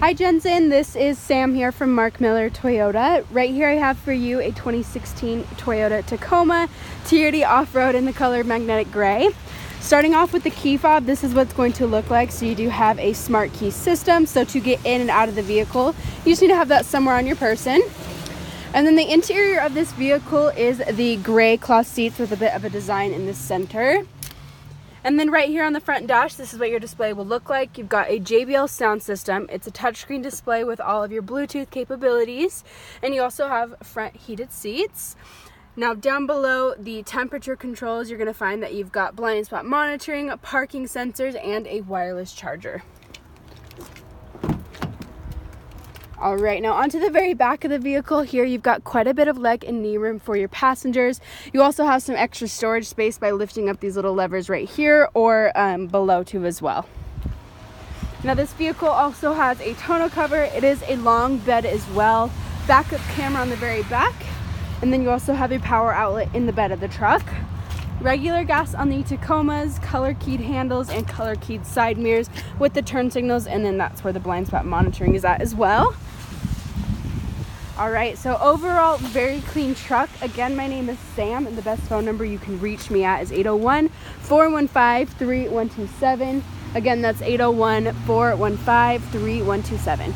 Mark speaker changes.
Speaker 1: Hi Jensen, this is Sam here from Mark Miller Toyota. Right here I have for you a 2016 Toyota Tacoma TRD Off-Road in the color magnetic gray. Starting off with the key fob, this is what it's going to look like. So you do have a smart key system. So to get in and out of the vehicle, you just need to have that somewhere on your person. And then the interior of this vehicle is the gray cloth seats with a bit of a design in the center. And then right here on the front dash, this is what your display will look like. You've got a JBL sound system. It's a touchscreen display with all of your Bluetooth capabilities. And you also have front heated seats. Now down below the temperature controls, you're gonna find that you've got blind spot monitoring, parking sensors, and a wireless charger. All right, now onto the very back of the vehicle here, you've got quite a bit of leg and knee room for your passengers. You also have some extra storage space by lifting up these little levers right here or um, below too as well. Now this vehicle also has a tonneau cover. It is a long bed as well. Backup camera on the very back. And then you also have a power outlet in the bed of the truck. Regular gas on the Tacomas, color keyed handles and color keyed side mirrors with the turn signals and then that's where the blind spot monitoring is at as well. All right, so overall, very clean truck. Again, my name is Sam, and the best phone number you can reach me at is 801 415 3127. Again, that's 801 415 3127.